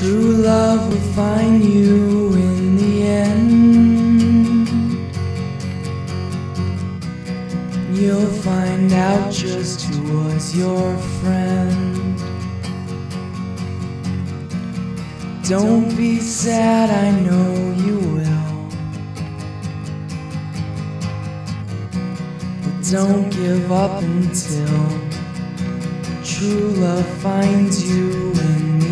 True love will find you in the end. You'll find out just who was your friend. Don't be sad, I know you will. But don't give up until true love finds you in the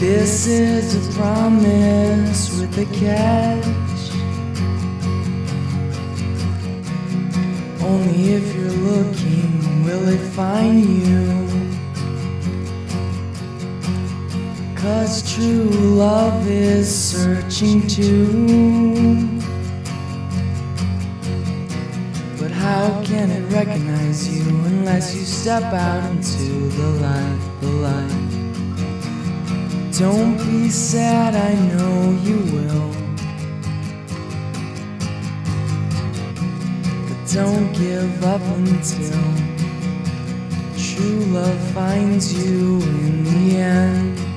This is a promise with a catch. Only if you're looking will it find you. Cause true love is searching too. But how can it recognize you unless you step out into the light, the light? Don't be sad, I know you will. But don't give up until true love finds you in the end.